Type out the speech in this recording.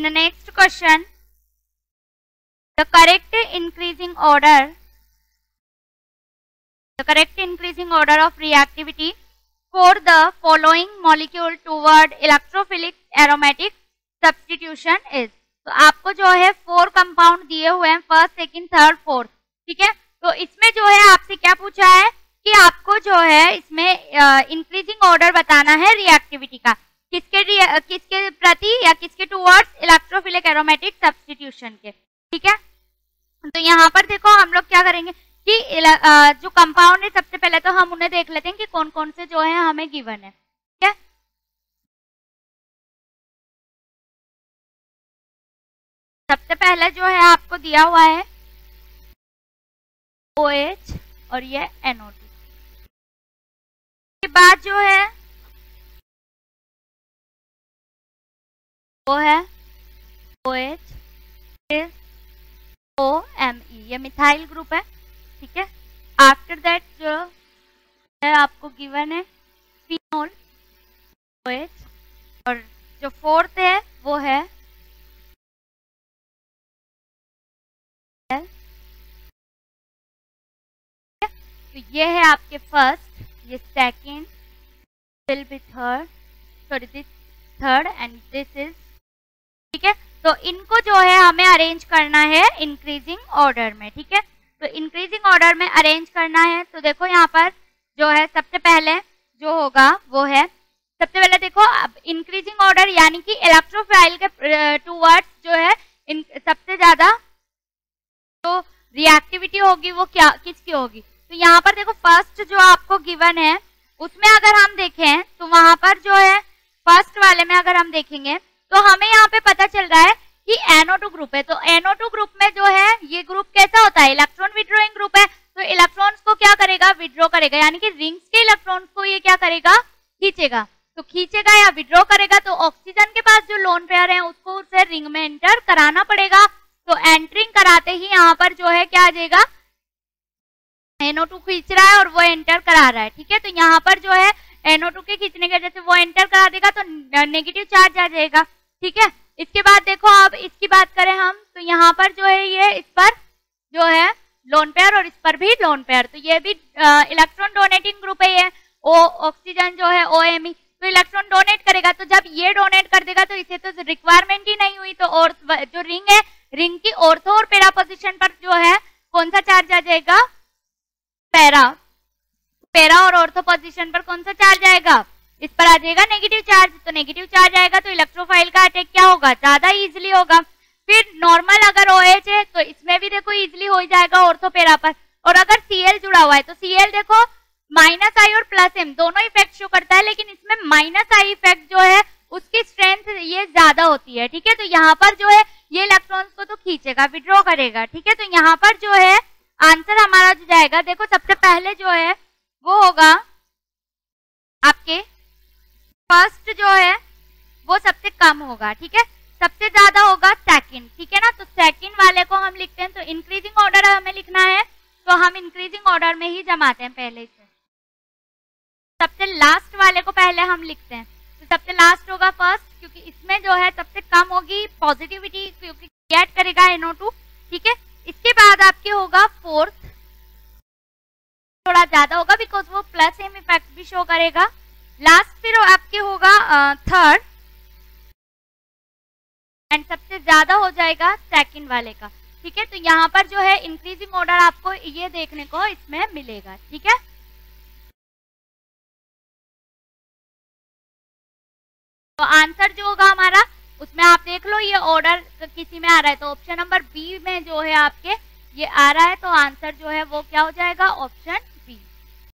In the next question, the correct increasing order, the correct increasing order of reactivity for the following molecule toward electrophilic aromatic substitution is. तो आपको जो है four compound दिए हुए हैं first second third fourth ठीक है तो इसमें जो है आपसे क्या पूछा है कि आपको जो है इसमें इंक्रीजिंग ऑर्डर बताना है रिएक्टिविटी का किसके किसके प्रति या किसके टूवर्ड्स इलेक्ट्रोफिलिक एरोमेटिक सब्सटीट्यूशन के। ठीक है? तो यहाँ पर देखो हम लोग क्या करेंगे कि जो कंपाउंड है, सबसे पहले तो हम उन्हें देख लेते हैं कि कौन कौन से जो है, हमें गिवन है। ठीक है? सबसे पहले जो है आपको दिया हुआ है ओ OH और ये NO2 के बाद जो है वो है एच ओ एम ई ये मिथाइल ग्रुप है, ठीक है? आफ्टर दैट जो है आपको गिवन है फिनोल ओ एच और जो फोर्थ है वो है तो ये है आपके फ़र्स्ट ये second will be third sorry this third and this is ठीक है? तो इनको जो है हमें अरेंज करना है इंक्रीजिंग ऑर्डर में, ठीक है? तो इंक्रीजिंग ऑर्डर में अरेंज करना है तो देखो यहाँ पर जो है सबसे पहले जो होगा वो है, सबसे पहले देखो अब इंक्रीजिंग ऑर्डर यानी कि इलेक्ट्रोफाइल के टू वर्ड्स जो है, इन सबसे ज़्यादा तो रिएक्टिविटी होगी वो क्या, किसकी होगी? तो यहाँ पर देखो फ़र्स्ट जो आपको गिवन है, उसमें अगर हम देखें तो वहाँ पर जो है फ़र्स्ट वाले में अगर हम देखेंगे तो हमें यहाँ पे पता चल रहा है कि NO2 ग्रुप है। तो NO2 ग्रुप में जो है, ये ग्रुप कैसा होता है? इलेक्ट्रॉन विड्रोइंग ग्रुप है। तो इलेक्ट्रॉन्स को क्या करेगा? विड्रॉ करेगा। यानी कि रिंग्स के इलेक्ट्रॉन्स को ये क्या करेगा? खींचेगा। तो खींचेगा या विड्रॉ करेगा तो ऑक्सीजन के पास जो लोन पेयर है, उसको उसे रिंग में एंटर कराना पड़ेगा। तो एंटरिंग कराते ही यहाँ पर जो है, क्या आ जाएगा? NO2 खींच रहा है और वो एंटर करा रहा है। ठीक है? तो यहाँ पर जो है NO2 के खींचने की वजह से वो एंटर करा देगा तो नेगेटिव चार्ज आ जाएगा। ठीक है? इसके बाद देखो, अब इसकी बात करें हम तो यहाँ पर जो है ये, इस पर जो है लोन पेयर और इस पर भी लोन पेयर तो ये भी इलेक्ट्रॉन डोनेटिंग ग्रुप है ये। ओ ऑक्सीजन जो है ओ एम ई तो इलेक्ट्रॉन डोनेट करेगा तो जब ये डोनेट कर देगा तो इसे तो रिक्वायरमेंट ही नहीं हुई तो और जो रिंग है रिंग की ऑर्थो और पेरा पोजिशन पर जो है, कौन सा चार्ज आ जाएगा? पैरा पैरा और ऑर्थो पोजिशन पर कौन सा चार्ज आएगा? इस पर आ जाएगा नेगेटिव चार्ज तो नेगेटिव चार्ज आएगा तो इलेक्ट्रोफाइल का अटैक क्या होगा? ज़्यादा इजिली होगा। फिर नॉर्मल अगर ओ OH है तो इसमें भी देखो इजिली हो जाएगा ऑर्थोपेरा पर और अगर सीएल जुड़ा हुआ है तो सीएल देखो माइनस आई और प्लस एम दोनों इफ़ेक्ट शो करता है, लेकिन इसमें माइनस आई इफ़ेक्ट जो है, उसकी स्ट्रेंथ ये ज़्यादा होती है, ठीक है? तो यहाँ पर जो है, ये इलेक्ट्रॉन्स को तो खींचेगा विड्रॉ करेगा, ठीक है? तो यहाँ पर जो है आंसर हमारा जो जाएगा, देखो सबसे पहले जो है, वो होगा आपके फ़र्स्ट जो है वो सबसे कम होगा, ठीक है? सबसे ज़्यादा होगा सेकंड ठीक है ना? तो सेकंड वाले को हम लिखते हैं तो इंक्रीजिंग ऑर्डर हमें लिखना है तो हम इंक्रीजिंग ऑर्डर में ही जमाते हैं पहले से। सबसे लास्ट वाले को पहले हम लिखते हैं। तो सबसे लास्ट होगा फ़र्स्ट क्योंकि इसमें जो है सबसे कम होगी पॉजिटिविटी क्योंकि गेट करेगा NO2 ठीक है? इसके बाद आपके होगा फोर्थ थोड़ा ज़्यादा होगा बिकॉज़ वो प्लस एम इफ़ेक्ट भी शो करेगा। लास्ट फिर आपके होगा थर्ड एंड सबसे ज़्यादा हो जाएगा सेकंड वाले का। ठीक है? तो यहाँ पर जो है इंक्रीजिंग ऑर्डर आपको ये देखने को इसमें मिलेगा। ठीक है? तो आंसर जो होगा हमारा, उसमें आप देख लो, ये ऑर्डर किसी में आ रहा है। तो ऑप्शन नंबर बी में जो है आपके, ये आ रहा है। तो आंसर जो है वो क्या हो जाएगा? ऑप्शन